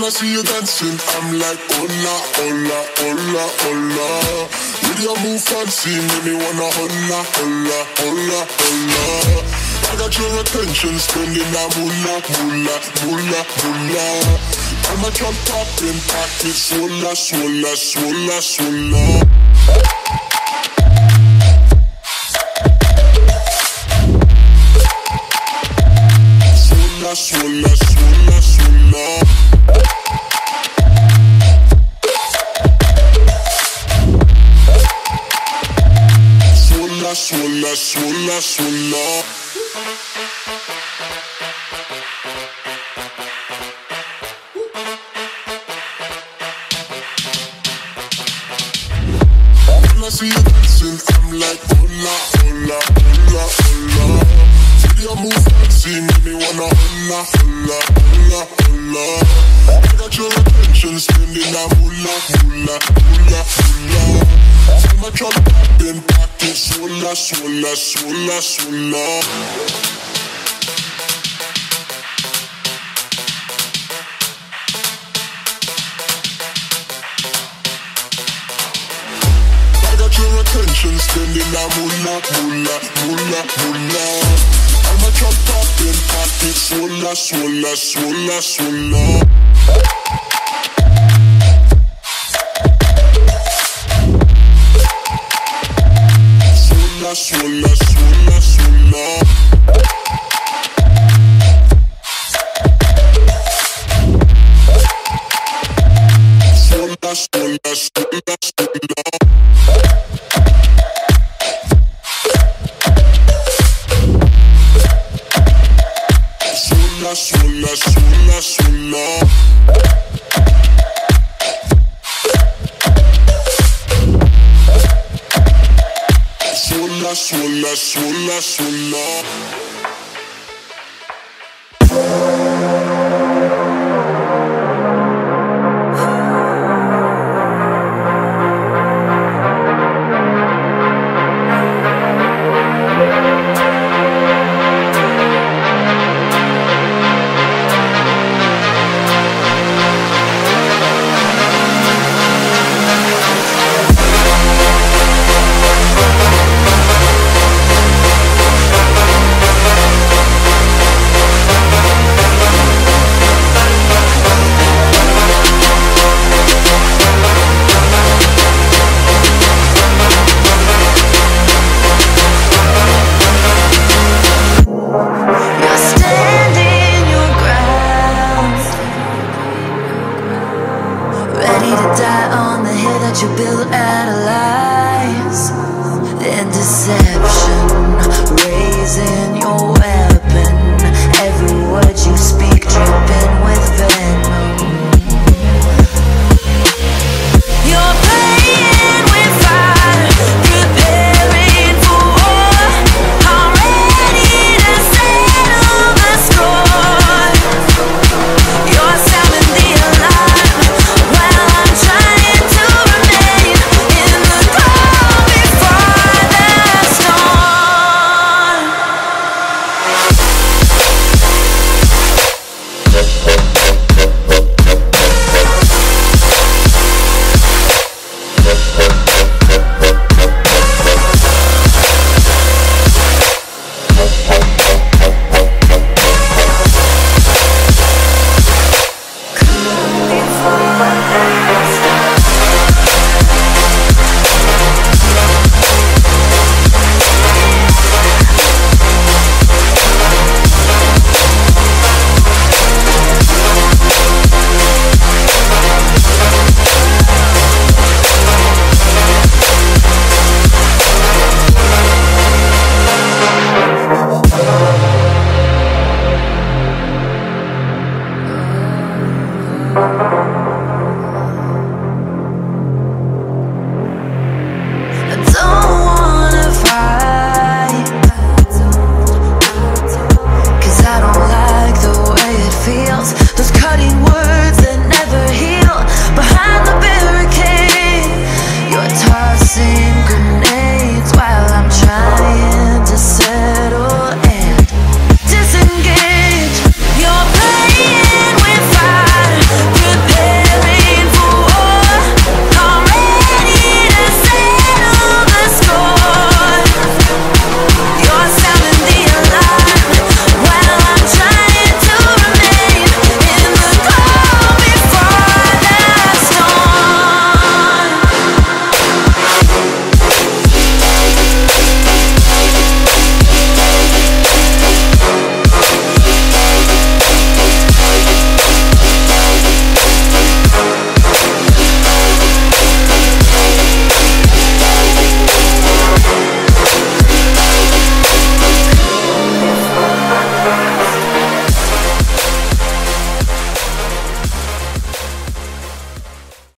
When I see you dancing, I'm like, hola, hola, hola, hola. With your move fancy, make me wanna hola, hola, hola, hola. I got your attention, spending that moolah, moolah, moolah, moolah. I'm a jump popping, pocket, swola, swola, swola, swola. Swola, swola, swola, swola. See you dancing, I'm like, hola, hola, hola, hola. See your move fancy, make me wanna hola, hola, hola, hola. I got your attention, spending that moolah, moolah, moolah, moolah. I'm a drop popping, pocket, swola, swola, swola, swola. Attention, spending that moolah, moolah, moolah, moolah. I'm a drop popping, pocket, swola, swola, swola, swola. Swola, swola, swola, swola. Swola, swola, swola, Swola, swola, swola. desire